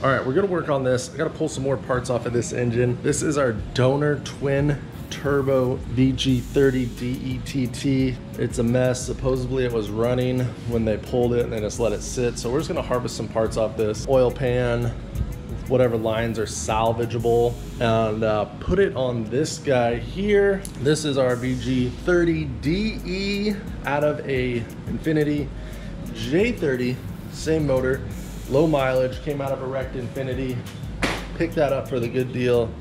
All right, we're gonna work on this. I gotta pull some more parts off of this engine. This is our donor twin turbo VG30 DETT. It's a mess. Supposedly it was running when they pulled it and they just let it sit. So we're just gonna harvest some parts off this. Oil pan, whatever lines are salvageable and uh, put it on this guy here. This is our VG30DE out of a Infiniti J30, same motor, low mileage, came out of a wrecked Infiniti. Picked that up for the good deal.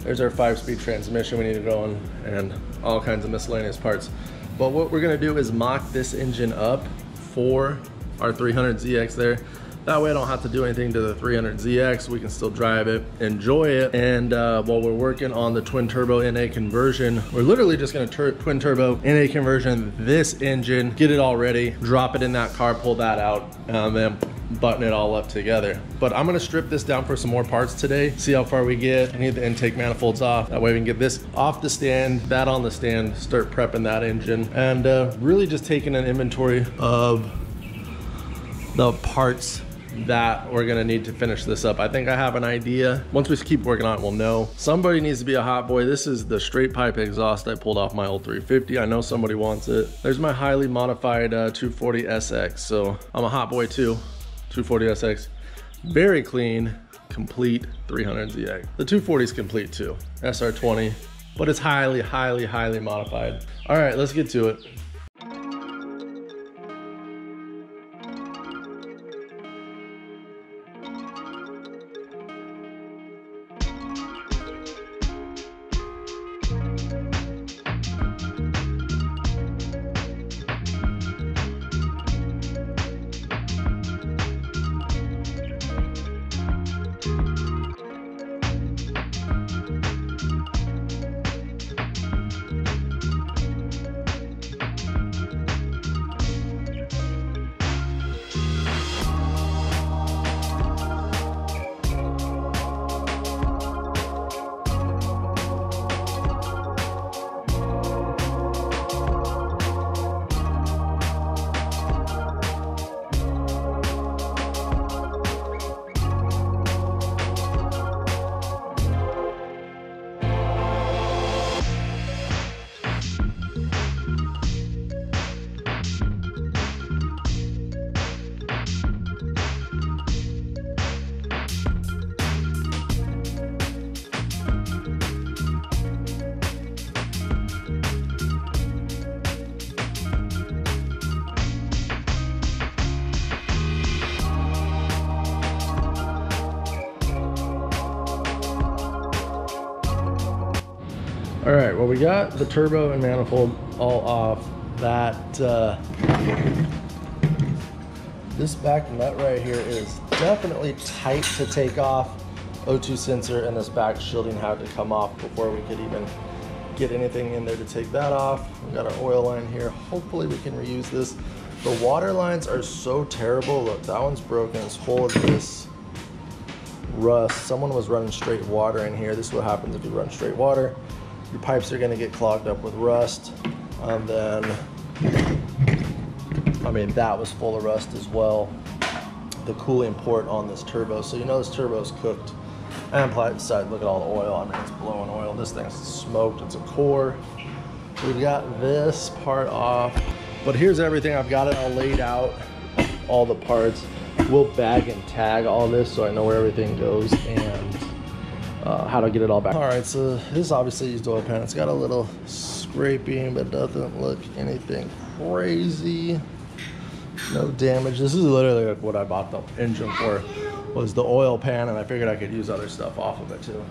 There's our five speed transmission we needed on and all kinds of miscellaneous parts. But what we're gonna do is mock this engine up for our 300ZX there. That way I don't have to do anything to the 300ZX. We can still drive it, enjoy it. And uh, while we're working on the twin turbo NA conversion, we're literally just gonna twin turbo NA conversion this engine, get it all ready, drop it in that car, pull that out, and then button it all up together. But I'm gonna strip this down for some more parts today, see how far we get. I need the intake manifolds off. That way we can get this off the stand, that on the stand, start prepping that engine. And uh, really just taking an inventory of the parts that we're gonna need to finish this up. I think I have an idea. Once we keep working on it, we'll know. Somebody needs to be a hot boy. This is the straight pipe exhaust I pulled off my old 350. I know somebody wants it. There's my highly modified uh, 240 SX. So I'm a hot boy too. 240 SX. Very clean, complete 300ZX. The 240 is complete too. SR20, but it's highly, highly, highly modified. All right, let's get to it. All right, well, we got the turbo and manifold all off. That, uh, this back nut right here is definitely tight to take off. O2 sensor and this back shielding had to come off before we could even get anything in there to take that off. We got our oil line here. Hopefully we can reuse this. The water lines are so terrible. Look, that one's broken. It's full of this rust. Someone was running straight water in here. This is what happens if you run straight water your pipes are gonna get clogged up with rust. And then, I mean, that was full of rust as well. The cooling port on this turbo. So you know this turbo's cooked. And side, look at all the oil. I mean, it's blowing oil. This thing's smoked, it's a core. We've got this part off. But here's everything. I've got it all laid out, all the parts. We'll bag and tag all this so I know where everything goes and uh, how to get it all back. All right, so this obviously used oil pan. It's got a little scraping, but doesn't look anything crazy. No damage. This is literally like what I bought the engine for, was the oil pan, and I figured I could use other stuff off of it too.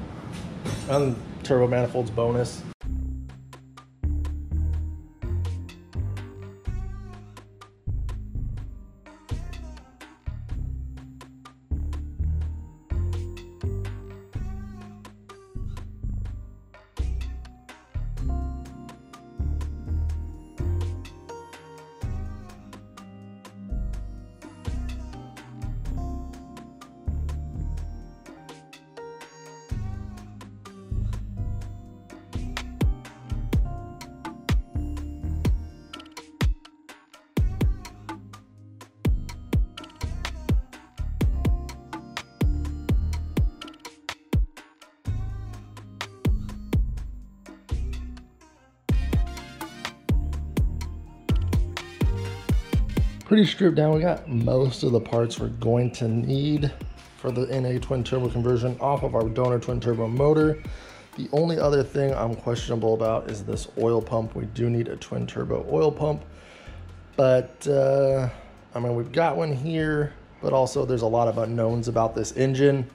And turbo manifolds bonus. Pretty stripped down. We got most of the parts we're going to need for the NA twin turbo conversion off of our donor twin turbo motor. The only other thing I'm questionable about is this oil pump. We do need a twin turbo oil pump, but uh, I mean, we've got one here, but also there's a lot of unknowns about this engine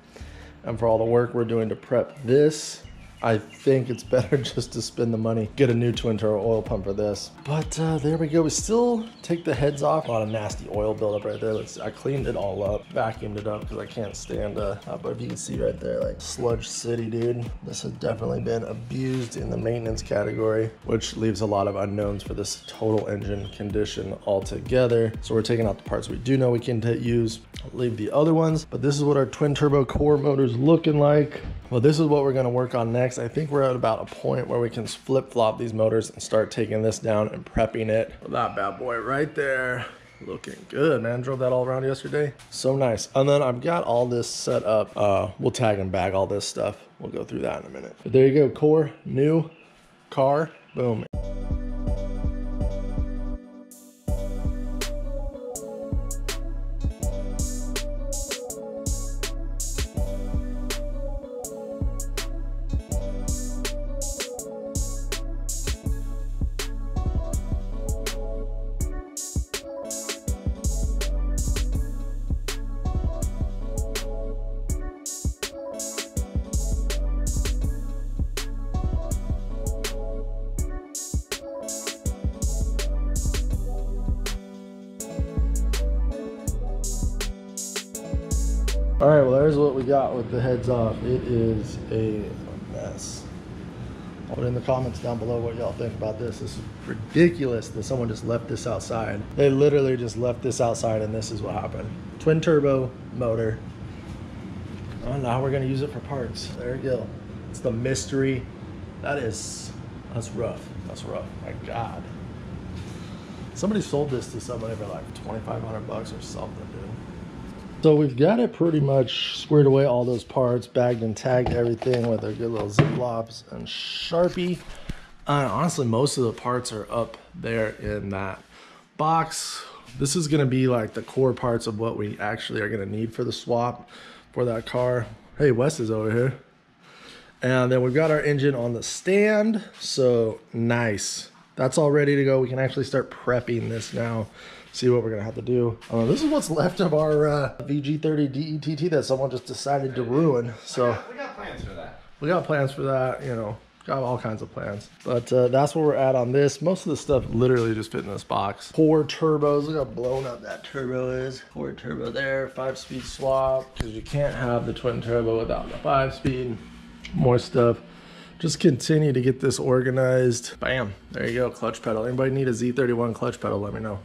and for all the work we're doing to prep this. I think it's better just to spend the money, get a new twin turbo oil pump for this. But uh, there we go. We still take the heads off. A lot of nasty oil buildup right there. Let's, I cleaned it all up, vacuumed it up because I can't stand uh, but if you can see right there, like sludge city, dude. This has definitely been abused in the maintenance category, which leaves a lot of unknowns for this total engine condition altogether. So we're taking out the parts we do know we can use, leave the other ones. But this is what our twin turbo core motor's looking like. Well, this is what we're gonna work on next. I think we're at about a point where we can flip flop these motors and start taking this down and prepping it. Well, That bad boy right there. Looking good, man. Drove that all around yesterday. So nice. And then I've got all this set up. Uh, we'll tag and bag all this stuff. We'll go through that in a minute. But there you go. Core, new car. Boom. All right, well, there's what we got with the heads off. It is a mess. Put in the comments down below what y'all think about this. This is ridiculous that someone just left this outside. They literally just left this outside and this is what happened. Twin turbo motor. Oh, now we're gonna use it for parts. There you go. It's the mystery. That is, that's rough. That's rough, my God. Somebody sold this to somebody for like 2,500 bucks or something, dude. So we've got it pretty much squared away, all those parts, bagged and tagged everything with our good little Ziplocs and Sharpie. Uh, honestly, most of the parts are up there in that box. This is gonna be like the core parts of what we actually are gonna need for the swap for that car. Hey, Wes is over here. And then we've got our engine on the stand, so nice. That's all ready to go. We can actually start prepping this now see what we're gonna have to do. Uh, this is what's left of our uh, VG30 DETT that someone just decided to ruin. So we got plans for that. We got plans for that. You know, got all kinds of plans. But uh, that's where we're at on this. Most of the stuff literally just fit in this box. Four turbos. Look how blown up that turbo is. Four turbo there. Five speed swap because you can't have the twin turbo without the five speed. More stuff just continue to get this organized. Bam, there you go, clutch pedal. Anybody need a Z31 clutch pedal, let me know.